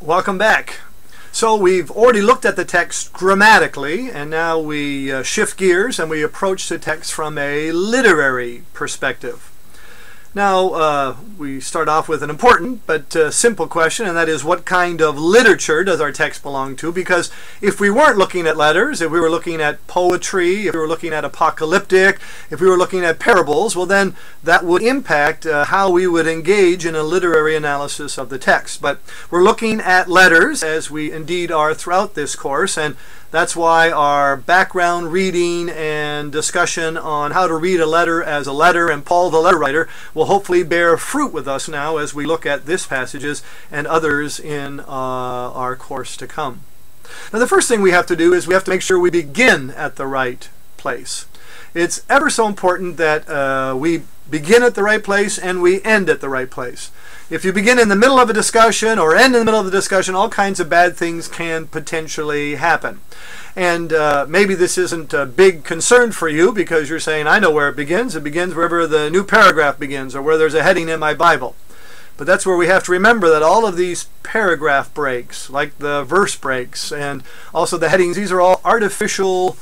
Welcome back. So we've already looked at the text grammatically, and now we uh, shift gears and we approach the text from a literary perspective. Now, uh, we start off with an important but uh, simple question, and that is what kind of literature does our text belong to? Because if we weren't looking at letters, if we were looking at poetry, if we were looking at apocalyptic, if we were looking at parables, well, then that would impact uh, how we would engage in a literary analysis of the text. But we're looking at letters, as we indeed are throughout this course, and that's why our background reading and discussion on how to read a letter as a letter and Paul the letter writer will hopefully bear fruit with us now as we look at this passages and others in uh, our course to come. Now the first thing we have to do is we have to make sure we begin at the right place. It's ever so important that uh, we begin at the right place and we end at the right place. If you begin in the middle of a discussion or end in the middle of the discussion, all kinds of bad things can potentially happen. And uh, maybe this isn't a big concern for you because you're saying, I know where it begins. It begins wherever the new paragraph begins or where there's a heading in my Bible. But that's where we have to remember that all of these paragraph breaks, like the verse breaks and also the headings, these are all artificial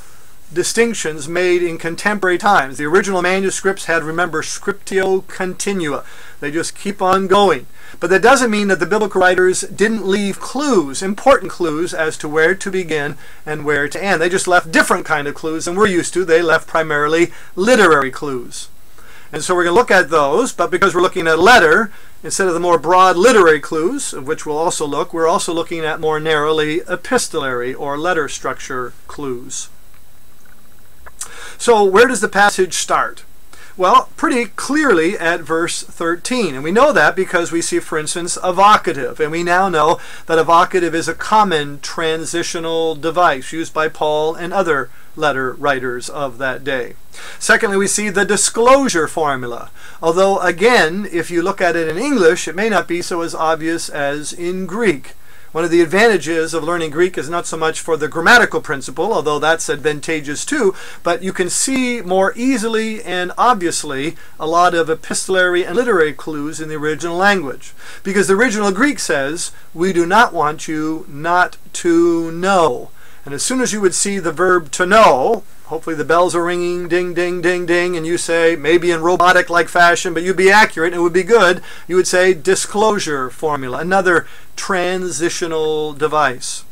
distinctions made in contemporary times. The original manuscripts had, remember, scriptio continua. They just keep on going. But that doesn't mean that the biblical writers didn't leave clues, important clues, as to where to begin and where to end. They just left different kind of clues than we're used to. They left primarily literary clues. And so we're going to look at those, but because we're looking at letter, instead of the more broad literary clues, of which we'll also look, we're also looking at more narrowly epistolary or letter structure clues. So where does the passage start? Well, pretty clearly at verse 13. And we know that because we see, for instance, a vocative. And we now know that vocative is a common transitional device used by Paul and other letter writers of that day. Secondly, we see the disclosure formula. Although, again, if you look at it in English, it may not be so as obvious as in Greek. One of the advantages of learning Greek is not so much for the grammatical principle, although that's advantageous too, but you can see more easily and obviously a lot of epistolary and literary clues in the original language. Because the original Greek says, we do not want you not to know. And as soon as you would see the verb to know, hopefully the bells are ringing, ding, ding, ding, ding, and you say, maybe in robotic-like fashion, but you'd be accurate and it would be good, you would say disclosure formula, another transitional device.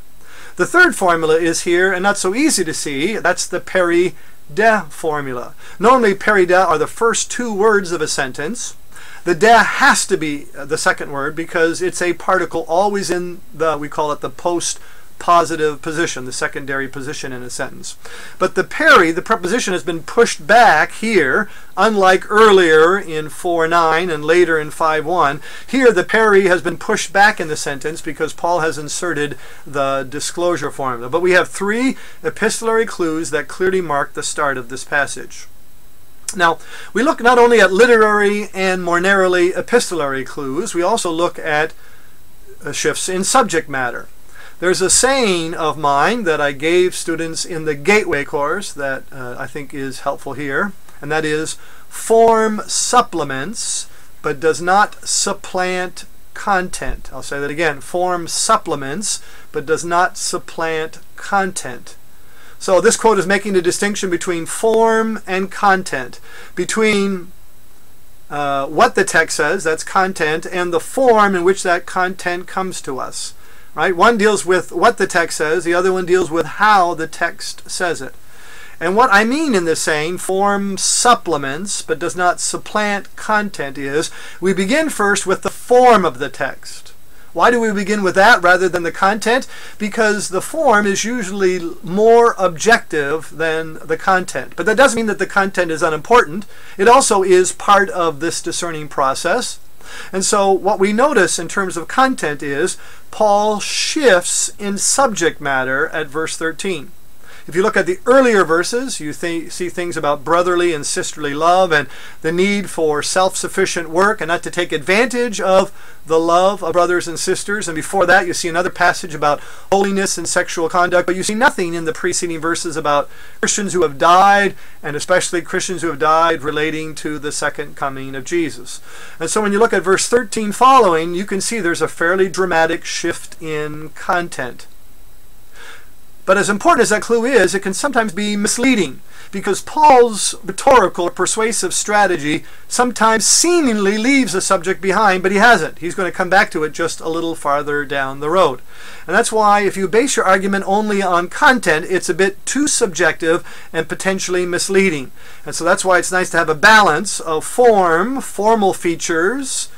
The third formula is here, and not so easy to see, that's the peri de formula. Normally peri de are the first two words of a sentence. The de has to be the second word because it's a particle always in the, we call it the post positive position, the secondary position in a sentence. But the peri, the preposition, has been pushed back here, unlike earlier in 4.9 and later in 5.1. Here the peri has been pushed back in the sentence because Paul has inserted the disclosure formula. But we have three epistolary clues that clearly mark the start of this passage. Now, we look not only at literary and more narrowly epistolary clues, we also look at uh, shifts in subject matter. There's a saying of mine that I gave students in the Gateway course that uh, I think is helpful here, and that is form supplements but does not supplant content. I'll say that again. Form supplements but does not supplant content. So this quote is making a distinction between form and content, between uh, what the text says, that's content, and the form in which that content comes to us right? One deals with what the text says, the other one deals with how the text says it. And what I mean in this saying, form supplements but does not supplant content, is we begin first with the form of the text. Why do we begin with that rather than the content? Because the form is usually more objective than the content. But that doesn't mean that the content is unimportant. It also is part of this discerning process. And so what we notice in terms of content is Paul shifts in subject matter at verse 13. If you look at the earlier verses, you th see things about brotherly and sisterly love and the need for self-sufficient work and not to take advantage of the love of brothers and sisters. And before that, you see another passage about holiness and sexual conduct, but you see nothing in the preceding verses about Christians who have died, and especially Christians who have died relating to the second coming of Jesus. And so when you look at verse 13 following, you can see there's a fairly dramatic shift in content. But as important as that clue is, it can sometimes be misleading because Paul's rhetorical or persuasive strategy sometimes seemingly leaves the subject behind, but he hasn't. He's going to come back to it just a little farther down the road. And that's why if you base your argument only on content, it's a bit too subjective and potentially misleading. And so that's why it's nice to have a balance of form, formal features,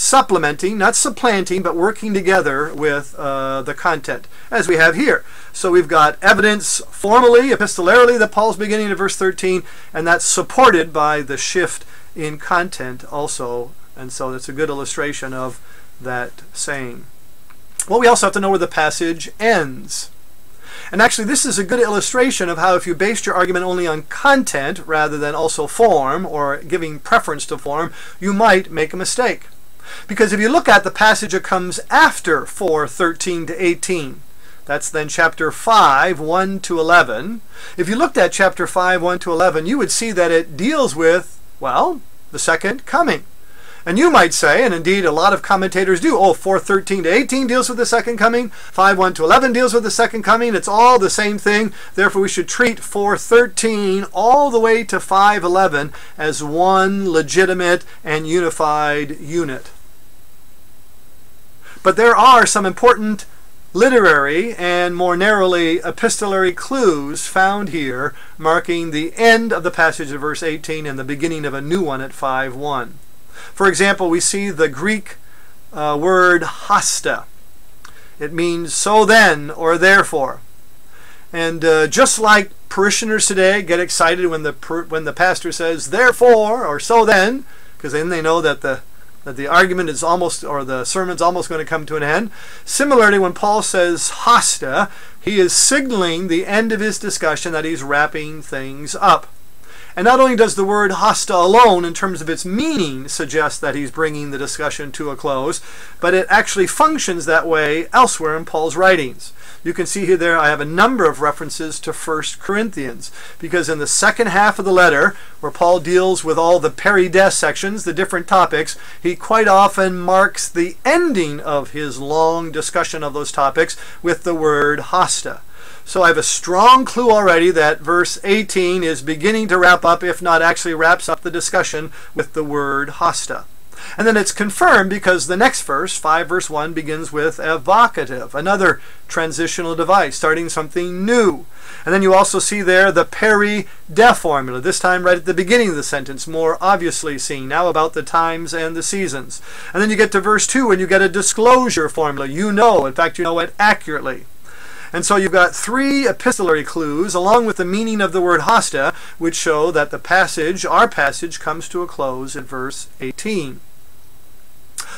supplementing, not supplanting, but working together with uh, the content, as we have here. So we've got evidence formally, epistolarily, that Paul's beginning in verse 13, and that's supported by the shift in content also. And so that's a good illustration of that saying. Well, we also have to know where the passage ends. And actually, this is a good illustration of how if you based your argument only on content rather than also form or giving preference to form, you might make a mistake. Because if you look at the passage that comes after 4, 13 to 18, that's then chapter 5, 1 to 11. If you looked at chapter 5, 1 to 11, you would see that it deals with, well, the second coming. And you might say, and indeed a lot of commentators do, oh, 4.13 to 18 deals with the second coming, 5.1 to 11 deals with the second coming, it's all the same thing, therefore we should treat 4.13 all the way to 5.11 as one legitimate and unified unit. But there are some important literary and more narrowly epistolary clues found here marking the end of the passage of verse 18 and the beginning of a new one at 5.1. For example, we see the Greek uh, word hoste. It means so then or therefore. And uh, just like parishioners today get excited when the when the pastor says therefore or so then, because then they know that the that the argument is almost, or the sermon's almost going to come to an end. Similarly, when Paul says hoste, he is signaling the end of his discussion that he's wrapping things up. And not only does the word hoste alone, in terms of its meaning, suggest that he's bringing the discussion to a close, but it actually functions that way elsewhere in Paul's writings. You can see here there I have a number of references to 1 Corinthians because in the second half of the letter where Paul deals with all the perides sections, the different topics, he quite often marks the ending of his long discussion of those topics with the word hoste. So I have a strong clue already that verse 18 is beginning to wrap up, if not actually wraps up the discussion with the word hoste. And then it's confirmed because the next verse, 5 verse 1, begins with a vocative, another transitional device, starting something new. And then you also see there the peri-de formula, this time right at the beginning of the sentence, more obviously seen, now about the times and the seasons. And then you get to verse 2 and you get a disclosure formula. You know, in fact, you know it accurately. And so you've got three epistolary clues along with the meaning of the word hoste, which show that the passage, our passage, comes to a close at verse 18.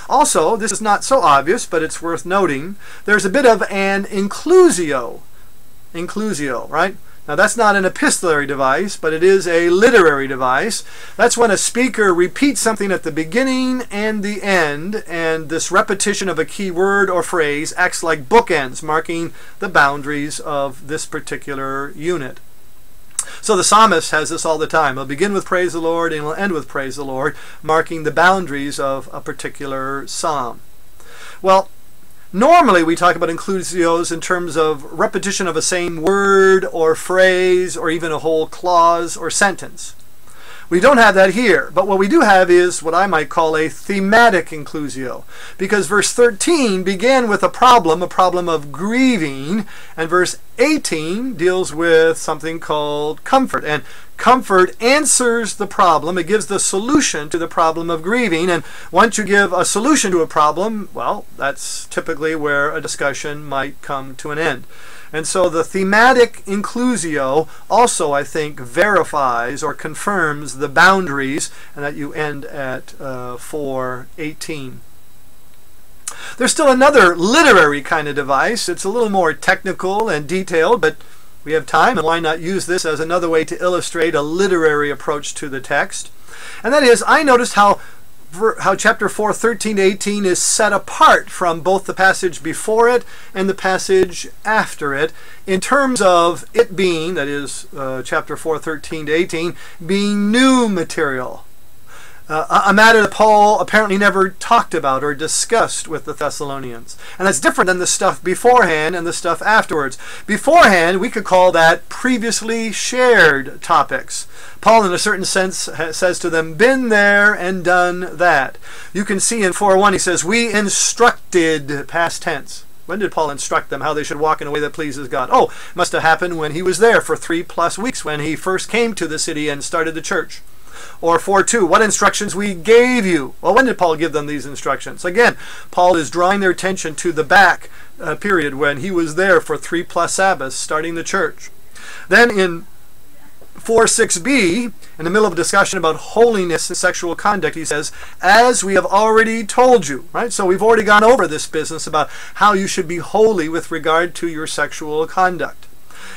Also, this is not so obvious, but it's worth noting, there's a bit of an inclusio. Inclusio, right? Now that's not an epistolary device, but it is a literary device. That's when a speaker repeats something at the beginning and the end, and this repetition of a key word or phrase acts like bookends, marking the boundaries of this particular unit. So the psalmist has this all the time. He'll begin with praise the Lord and he'll end with praise the Lord, marking the boundaries of a particular psalm. Well, normally we talk about inclusios in terms of repetition of a same word or phrase or even a whole clause or sentence. We don't have that here, but what we do have is what I might call a thematic inclusio, because verse 13 began with a problem, a problem of grieving, and verse 18 deals with something called comfort. And comfort answers the problem. It gives the solution to the problem of grieving. And once you give a solution to a problem, well, that's typically where a discussion might come to an end. And so the thematic inclusio also, I think, verifies or confirms the boundaries and that you end at uh, 418. There's still another literary kind of device. It's a little more technical and detailed, but we have time, and why not use this as another way to illustrate a literary approach to the text? And that is, I noticed how how chapter 4, 13 to 18 is set apart from both the passage before it and the passage after it in terms of it being, that is, uh, chapter 4, 13 to 18, being new material uh, a matter that Paul apparently never talked about or discussed with the Thessalonians. And that's different than the stuff beforehand and the stuff afterwards. Beforehand, we could call that previously shared topics. Paul, in a certain sense, says to them, Been there and done that. You can see in 4.1, he says, We instructed, past tense. When did Paul instruct them how they should walk in a way that pleases God? Oh, must have happened when he was there for three plus weeks, when he first came to the city and started the church. Or 4.2, what instructions we gave you. Well, when did Paul give them these instructions? Again, Paul is drawing their attention to the back uh, period when he was there for three plus Sabbaths starting the church. Then in 4 6b, in the middle of a discussion about holiness and sexual conduct, he says, As we have already told you, right? So we've already gone over this business about how you should be holy with regard to your sexual conduct.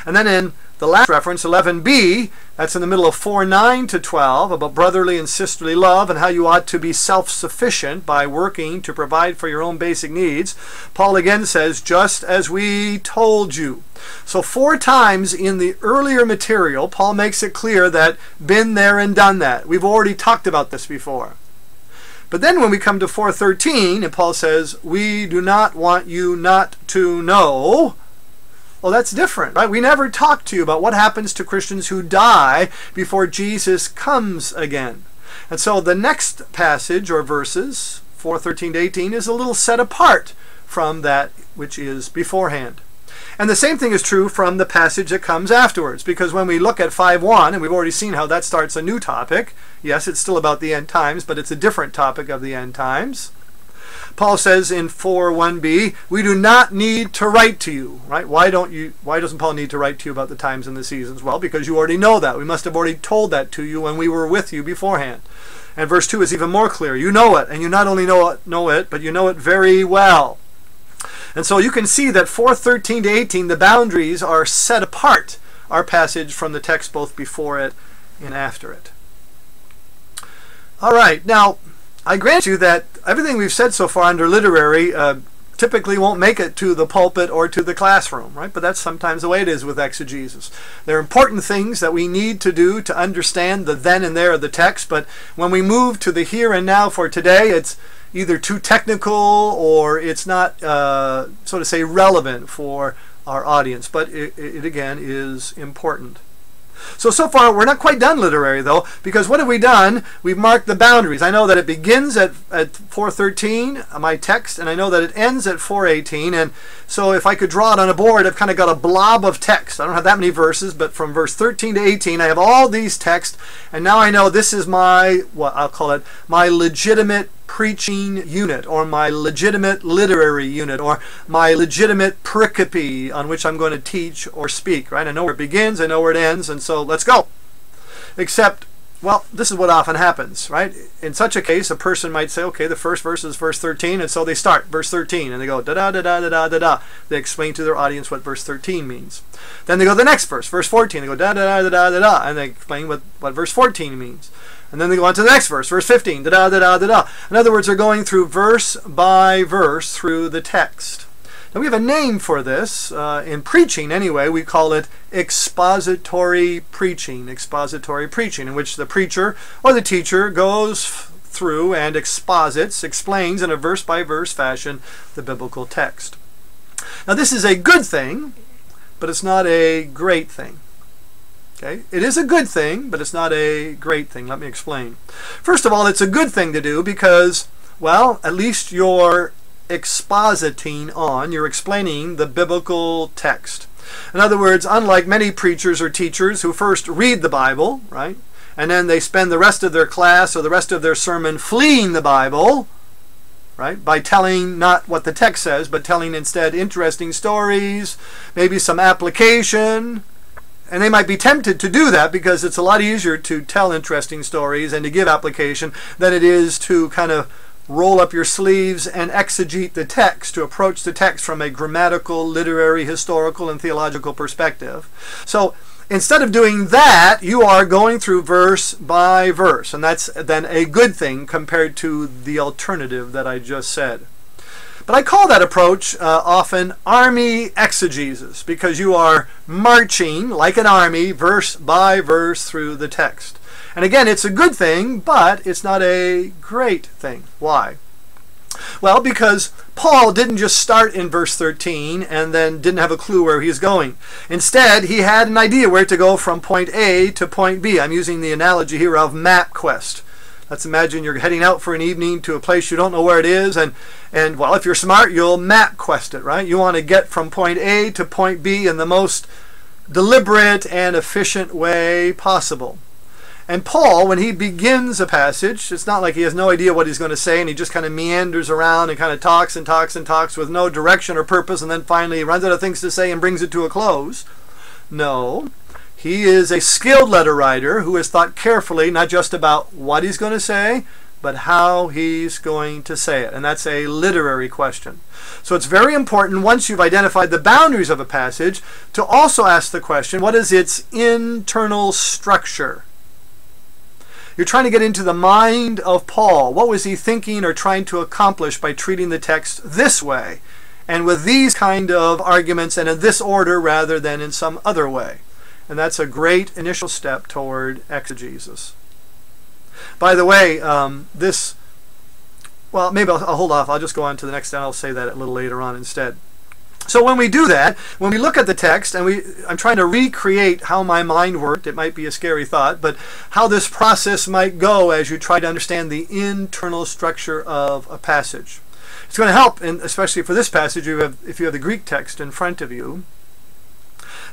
And then in the last reference, 11b, that's in the middle of 4 9 to 12, about brotherly and sisterly love and how you ought to be self sufficient by working to provide for your own basic needs. Paul again says, just as we told you. So, four times in the earlier material, Paul makes it clear that been there and done that. We've already talked about this before. But then when we come to 413, and Paul says, We do not want you not to know well, that's different, right? We never talk to you about what happens to Christians who die before Jesus comes again. And so the next passage or verses, 413 to 18, is a little set apart from that which is beforehand. And the same thing is true from the passage that comes afterwards, because when we look at 5.1, and we've already seen how that starts a new topic, yes, it's still about the end times, but it's a different topic of the end times. Paul says in 4:1b, we do not need to write to you, right? Why don't you why doesn't Paul need to write to you about the times and the seasons? Well, because you already know that. We must have already told that to you when we were with you beforehand. And verse 2 is even more clear. You know it, and you not only know it, know it, but you know it very well. And so you can see that 4:13 to 18 the boundaries are set apart our passage from the text both before it and after it. All right. Now, I grant you that everything we've said so far under literary uh, typically won't make it to the pulpit or to the classroom, right? But that's sometimes the way it is with exegesis. There are important things that we need to do to understand the then and there of the text, but when we move to the here and now for today, it's either too technical or it's not, uh, so to say, relevant for our audience. But it, it again is important. So, so far, we're not quite done literary, though, because what have we done? We've marked the boundaries. I know that it begins at, at 413, uh, my text, and I know that it ends at 418. And so if I could draw it on a board, I've kind of got a blob of text. I don't have that many verses, but from verse 13 to 18, I have all these texts. And now I know this is my, what I'll call it, my legitimate preaching unit or my legitimate literary unit or my legitimate pericope on which I'm going to teach or speak, right? I know where it begins, I know where it ends, and so let's go. Except, well, this is what often happens, right? In such a case, a person might say, okay, the first verse is verse 13, and so they start verse 13, and they go da da da da da da da da. They explain to their audience what verse 13 means. Then they go to the next verse, verse 14, they go da da da da da da, and they explain what, what verse 14 means. And then they go on to the next verse, verse 15. Da da da da da da. In other words, they're going through verse by verse through the text. Now we have a name for this uh, in preaching anyway. We call it expository preaching. Expository preaching, in which the preacher or the teacher goes through and exposits, explains in a verse by verse fashion the biblical text. Now this is a good thing, but it's not a great thing. Okay? It is a good thing, but it's not a great thing. Let me explain. First of all, it's a good thing to do because, well, at least you're expositing on, you're explaining the biblical text. In other words, unlike many preachers or teachers who first read the Bible, right, and then they spend the rest of their class or the rest of their sermon fleeing the Bible, right, by telling not what the text says, but telling instead interesting stories, maybe some application, and they might be tempted to do that because it's a lot easier to tell interesting stories and to give application than it is to kind of roll up your sleeves and exegete the text, to approach the text from a grammatical, literary, historical, and theological perspective. So instead of doing that, you are going through verse by verse, and that's then a good thing compared to the alternative that I just said. But I call that approach uh, often army exegesis because you are marching like an army, verse by verse, through the text. And again, it's a good thing, but it's not a great thing. Why? Well, because Paul didn't just start in verse 13 and then didn't have a clue where he was going. Instead, he had an idea where to go from point A to point B. I'm using the analogy here of MapQuest. Let's imagine you're heading out for an evening to a place you don't know where it is, and, and well, if you're smart, you'll map quest it, right? You want to get from point A to point B in the most deliberate and efficient way possible. And Paul, when he begins a passage, it's not like he has no idea what he's going to say and he just kind of meanders around and kind of talks and talks and talks with no direction or purpose and then finally runs out of things to say and brings it to a close. No. He is a skilled letter writer who has thought carefully not just about what he's going to say, but how he's going to say it. And that's a literary question. So it's very important once you've identified the boundaries of a passage to also ask the question what is its internal structure? You're trying to get into the mind of Paul. What was he thinking or trying to accomplish by treating the text this way? And with these kind of arguments and in this order rather than in some other way. And that's a great initial step toward exegesis. By the way, um, this, well, maybe I'll, I'll hold off. I'll just go on to the next, and I'll say that a little later on instead. So when we do that, when we look at the text and we I'm trying to recreate how my mind worked, it might be a scary thought, but how this process might go as you try to understand the internal structure of a passage. It's going to help, in, especially for this passage, you have, if you have the Greek text in front of you.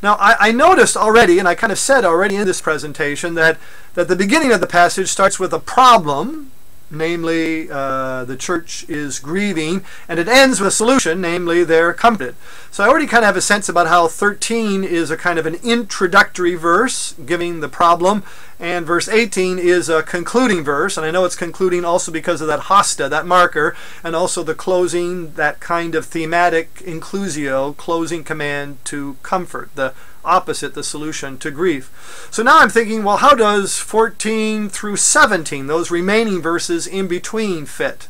Now, I, I, noticed already, and I kind of said already in this presentation, that, that the beginning of the passage starts with a problem, namely uh, the church is grieving, and it ends with a solution, namely they're comforted. So I already kind of have a sense about how 13 is a kind of an introductory verse, giving the problem, and verse 18 is a concluding verse, and I know it's concluding also because of that hoste, that marker, and also the closing, that kind of thematic inclusio, closing command to comfort, the opposite, the solution to grief. So now I'm thinking, well, how does 14 through 17, those remaining verses in between, fit?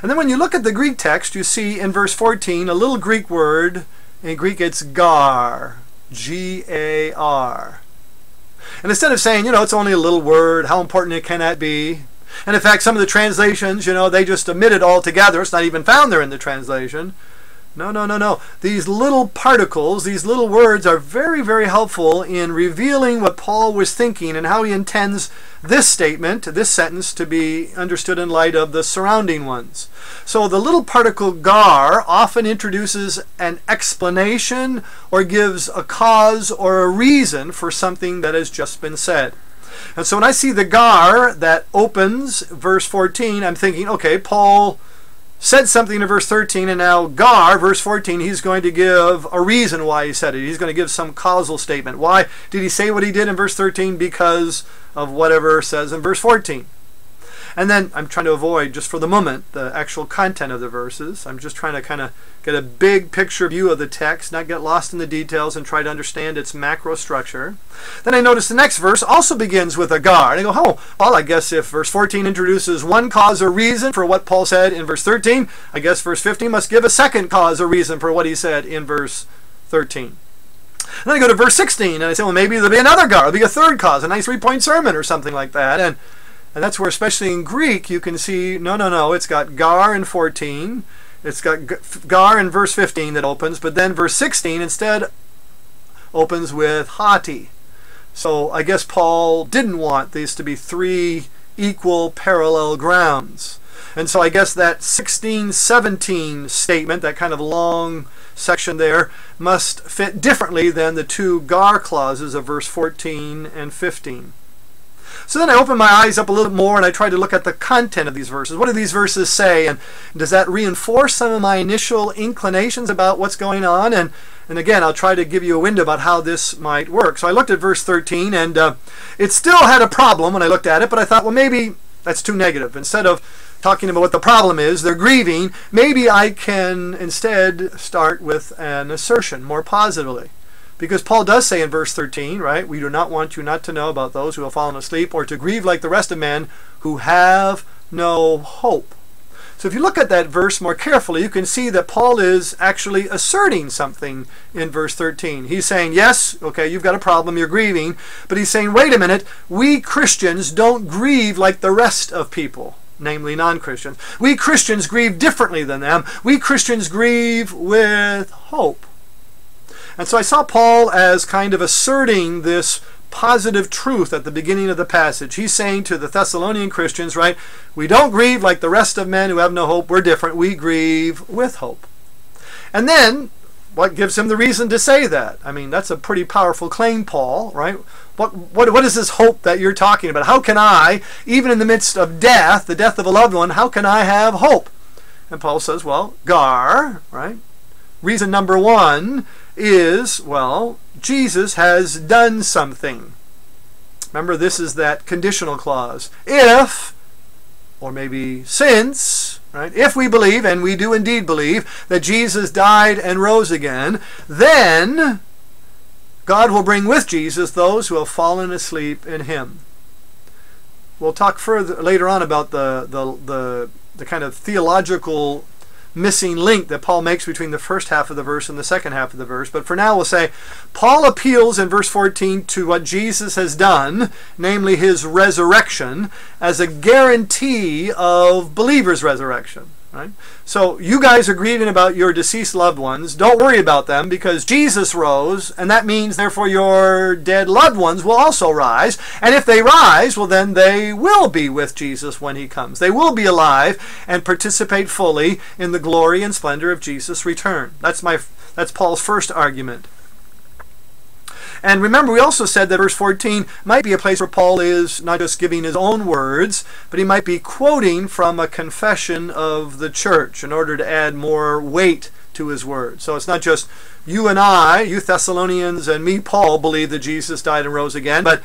And then when you look at the Greek text, you see in verse 14 a little Greek word. In Greek, it's gar. G A R. And instead of saying, you know, it's only a little word, how important it can that be? And in fact, some of the translations, you know, they just omit it altogether. It's not even found there in the translation. No, no, no, no. These little particles, these little words are very, very helpful in revealing what Paul was thinking and how he intends this statement, this sentence, to be understood in light of the surrounding ones. So the little particle gar often introduces an explanation or gives a cause or a reason for something that has just been said. And so when I see the gar that opens verse 14, I'm thinking, okay, Paul said something in verse 13, and now Gar, verse 14, he's going to give a reason why he said it. He's going to give some causal statement. Why did he say what he did in verse 13? Because of whatever says in verse 14. And then I'm trying to avoid, just for the moment, the actual content of the verses. I'm just trying to kind of get a big picture view of the text, not get lost in the details, and try to understand its macro structure. Then I notice the next verse also begins with a gar. And I go, oh, well, I guess if verse 14 introduces one cause or reason for what Paul said in verse 13, I guess verse 15 must give a second cause or reason for what he said in verse 13. And then I go to verse 16, and I say, well, maybe there'll be another gar, there'll be a third cause, a nice three-point sermon or something like that. And and that's where, especially in Greek, you can see, no, no, no, it's got gar in 14. It's got gar in verse 15 that opens, but then verse 16 instead opens with hoti. So I guess Paul didn't want these to be three equal parallel grounds. And so I guess that 16, 17 statement, that kind of long section there, must fit differently than the two gar clauses of verse 14 and 15. So then I open my eyes up a little bit more and I try to look at the content of these verses. What do these verses say? And does that reinforce some of my initial inclinations about what's going on? And, and again, I'll try to give you a window about how this might work. So I looked at verse 13 and uh, it still had a problem when I looked at it, but I thought, well, maybe that's too negative. Instead of talking about what the problem is, they're grieving, maybe I can instead start with an assertion more positively. Because Paul does say in verse 13, right, we do not want you not to know about those who have fallen asleep or to grieve like the rest of men who have no hope. So if you look at that verse more carefully, you can see that Paul is actually asserting something in verse 13. He's saying, yes, okay, you've got a problem, you're grieving, but he's saying, wait a minute, we Christians don't grieve like the rest of people namely non Christians. We Christians grieve differently than them. We Christians grieve with hope. And so I saw Paul as kind of asserting this positive truth at the beginning of the passage. He's saying to the Thessalonian Christians, right, we don't grieve like the rest of men who have no hope. We're different. We grieve with hope. And then, what gives him the reason to say that? I mean, that's a pretty powerful claim, Paul, right? What, what, what is this hope that you're talking about? How can I, even in the midst of death, the death of a loved one, how can I have hope? And Paul says, well, Gar, right? Reason number one is, well, Jesus has done something. Remember, this is that conditional clause. If, or maybe since, right, if we believe, and we do indeed believe, that Jesus died and rose again, then God will bring with Jesus those who have fallen asleep in him. We'll talk further later on about the, the, the, the kind of theological missing link that Paul makes between the first half of the verse and the second half of the verse. But for now, we'll say Paul appeals in verse 14 to what Jesus has done, namely his resurrection, as a guarantee of believers' resurrection. Right? So you guys are grieving about your deceased loved ones. Don't worry about them because Jesus rose, and that means therefore your dead loved ones will also rise. And if they rise, well then they will be with Jesus when he comes. They will be alive and participate fully in the glory and splendor of Jesus' return. That's my that's Paul's first argument. And remember, we also said that verse 14 might be a place where Paul is not just giving his own words, but he might be quoting from a confession of the church in order to add more weight to his words. So it's not just you and I, you Thessalonians, and me, Paul, believe that Jesus died and rose again, but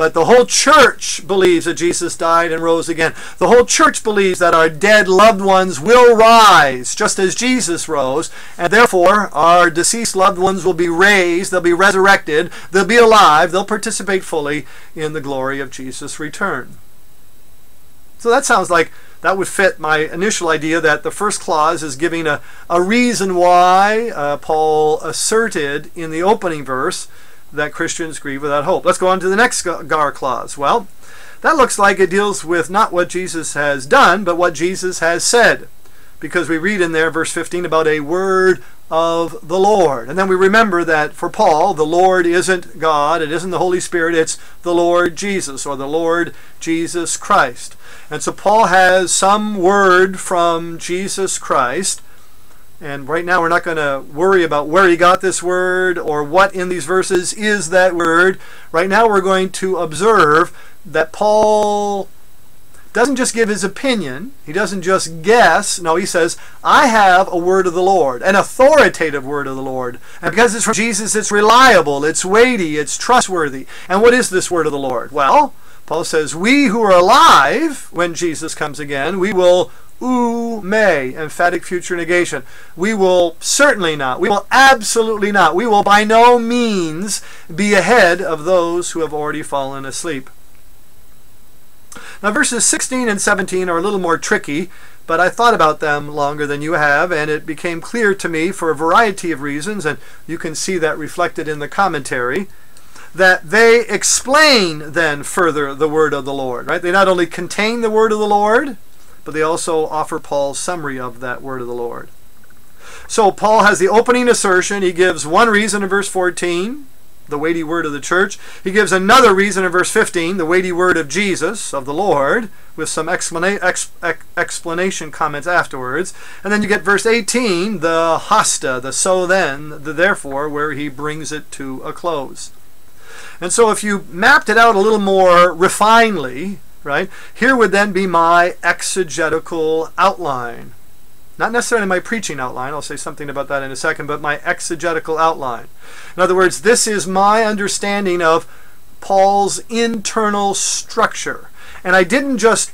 but the whole church believes that Jesus died and rose again. The whole church believes that our dead loved ones will rise, just as Jesus rose, and therefore our deceased loved ones will be raised, they'll be resurrected, they'll be alive, they'll participate fully in the glory of Jesus' return. So that sounds like that would fit my initial idea that the first clause is giving a, a reason why uh, Paul asserted in the opening verse that Christians grieve without hope. Let's go on to the next gar clause. Well, that looks like it deals with not what Jesus has done, but what Jesus has said. Because we read in there, verse 15, about a word of the Lord. And then we remember that for Paul, the Lord isn't God, it isn't the Holy Spirit, it's the Lord Jesus, or the Lord Jesus Christ. And so Paul has some word from Jesus Christ and right now, we're not going to worry about where he got this word or what in these verses is that word. Right now, we're going to observe that Paul doesn't just give his opinion, he doesn't just guess. No, he says, I have a word of the Lord, an authoritative word of the Lord. And because it's from Jesus, it's reliable, it's weighty, it's trustworthy. And what is this word of the Lord? Well, Paul says, We who are alive when Jesus comes again, we will ou mē, emphatic future negation. We will certainly not, we will absolutely not, we will by no means be ahead of those who have already fallen asleep. Now, verses 16 and 17 are a little more tricky, but I thought about them longer than you have, and it became clear to me for a variety of reasons, and you can see that reflected in the commentary, that they explain then further the word of the Lord, right? They not only contain the word of the Lord, but they also offer Paul's summary of that word of the Lord. So Paul has the opening assertion. He gives one reason in verse 14, the weighty word of the church. He gives another reason in verse 15, the weighty word of Jesus, of the Lord, with some explana- ex- ex- explanation comments afterwards. And then you get verse 18, the hoste, the so then, the therefore, where he brings it to a close. And so if you mapped it out a little more refinedly, right? Here would then be my exegetical outline. Not necessarily my preaching outline, I'll say something about that in a second, but my exegetical outline. In other words, this is my understanding of Paul's internal structure. And I didn't just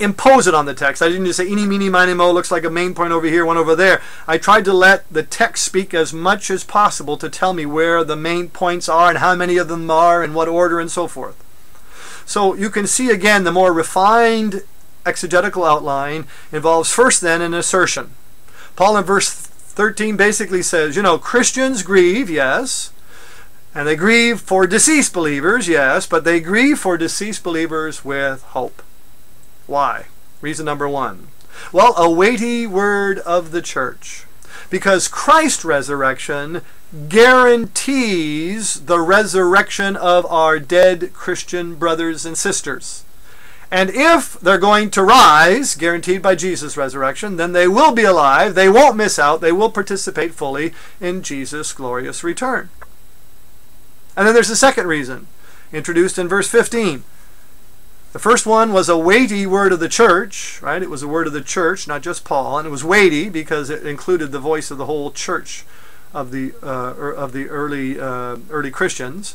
impose it on the text. I didn't just say eeny, meeny, miny, mo, looks like a main point over here, one over there. I tried to let the text speak as much as possible to tell me where the main points are and how many of them are and what order and so forth. So you can see again the more refined exegetical outline involves first then an assertion. Paul in verse 13 basically says, you know, Christians grieve, yes, and they grieve for deceased believers, yes, but they grieve for deceased believers with hope. Why? Reason number one. Well, a weighty word of the church. Because Christ's resurrection guarantees the resurrection of our dead Christian brothers and sisters. And if they're going to rise, guaranteed by Jesus' resurrection, then they will be alive. They won't miss out. They will participate fully in Jesus' glorious return. And then there's the second reason, introduced in verse 15. The first one was a weighty word of the church, right? It was a word of the church, not just Paul, and it was weighty because it included the voice of the whole church of the uh, er, of the early uh, early Christians.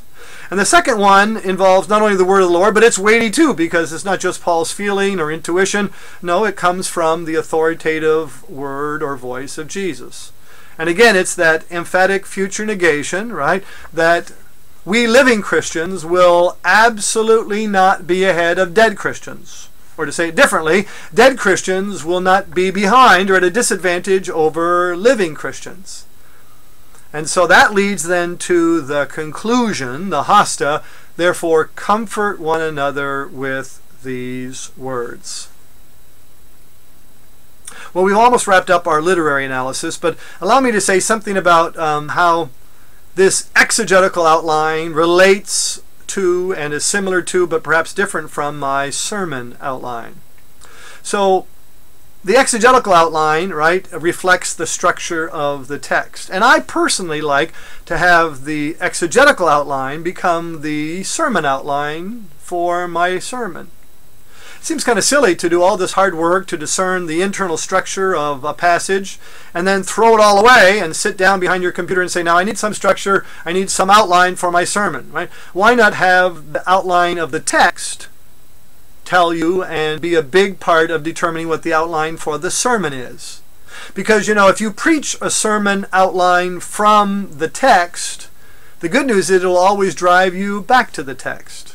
And the second one involves not only the word of the Lord, but it's weighty too because it's not just Paul's feeling or intuition. No, it comes from the authoritative word or voice of Jesus. And again, it's that emphatic future negation, right? That we living Christians will absolutely not be ahead of dead Christians. Or to say it differently, dead Christians will not be behind or at a disadvantage over living Christians. And so that leads then to the conclusion, the hoste, therefore comfort one another with these words. Well, we've almost wrapped up our literary analysis, but allow me to say something about um, how this exegetical outline relates to and is similar to, but perhaps different from, my sermon outline. So, the exegetical outline, right, reflects the structure of the text. And I personally like to have the exegetical outline become the sermon outline for my sermon. Seems kind of silly to do all this hard work to discern the internal structure of a passage and then throw it all away and sit down behind your computer and say, now I need some structure, I need some outline for my sermon, right? Why not have the outline of the text tell you and be a big part of determining what the outline for the sermon is? Because, you know, if you preach a sermon outline from the text, the good news is it'll always drive you back to the text.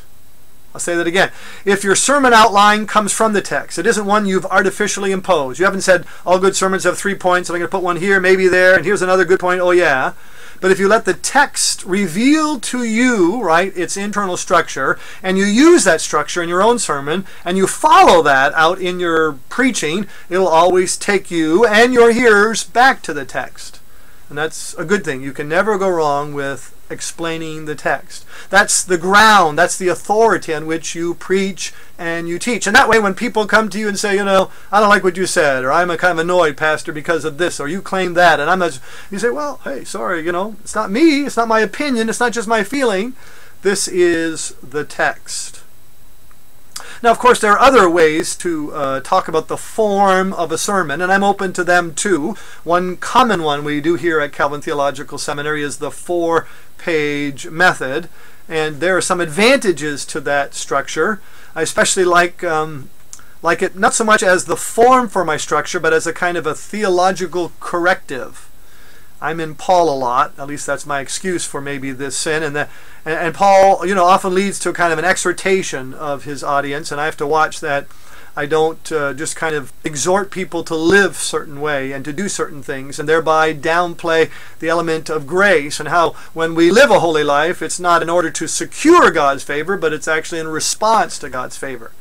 I'll say that again. If your sermon outline comes from the text, it isn't one you've artificially imposed. You haven't said, all good sermons have three points, I'm going to put one here, maybe there, and here's another good point, oh yeah. But if you let the text reveal to you, right, its internal structure, and you use that structure in your own sermon, and you follow that out in your preaching, it'll always take you and your hearers back to the text. And that's a good thing. You can never go wrong with explaining the text. That's the ground, that's the authority on which you preach and you teach. And that way, when people come to you and say, you know, I don't like what you said, or I'm a kind of annoyed, Pastor, because of this, or you claim that, and I'm not, you say, well, hey, sorry, you know, it's not me, it's not my opinion, it's not just my feeling. This is the text. Now, of course, there are other ways to uh, talk about the form of a sermon, and I'm open to them too. One common one we do here at Calvin Theological Seminary is the four page method, and there are some advantages to that structure. I especially like um, like it not so much as the form for my structure, but as a kind of a theological corrective. I'm in Paul a lot. At least that's my excuse for maybe this sin. And, the, and, and Paul, you know, often leads to kind of an exhortation of his audience, and I have to watch that I don't uh, just kind of exhort people to live certain way and to do certain things and thereby downplay the element of grace and how when we live a holy life, it's not in order to secure God's favor, but it's actually in response to God's favor.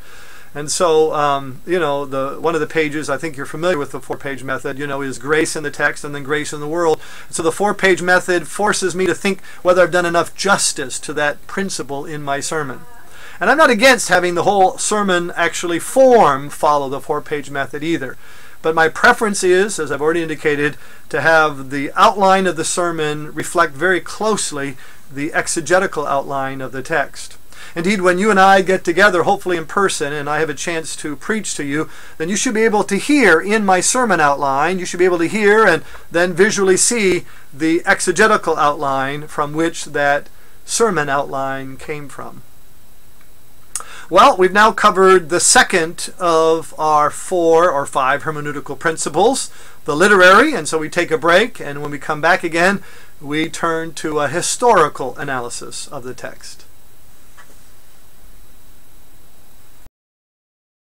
And so, um, you know, the one of the pages, I think you're familiar with the four-page method, you know, is grace in the text and then grace in the world. So the four-page method forces me to think whether I've done enough justice to that principle in my sermon. And I'm not against having the whole sermon actually form follow the four-page method either. But my preference is, as I've already indicated, to have the outline of the sermon reflect very closely the exegetical outline of the text. Indeed, when you and I get together, hopefully in person, and I have a chance to preach to you, then you should be able to hear in my sermon outline, you should be able to hear and then visually see the exegetical outline from which that sermon outline came from. Well, we've now covered the second of our four or five hermeneutical principles, the literary, and so we take a break, and when we come back again, we turn to a historical analysis of the text.